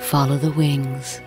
follow the wings.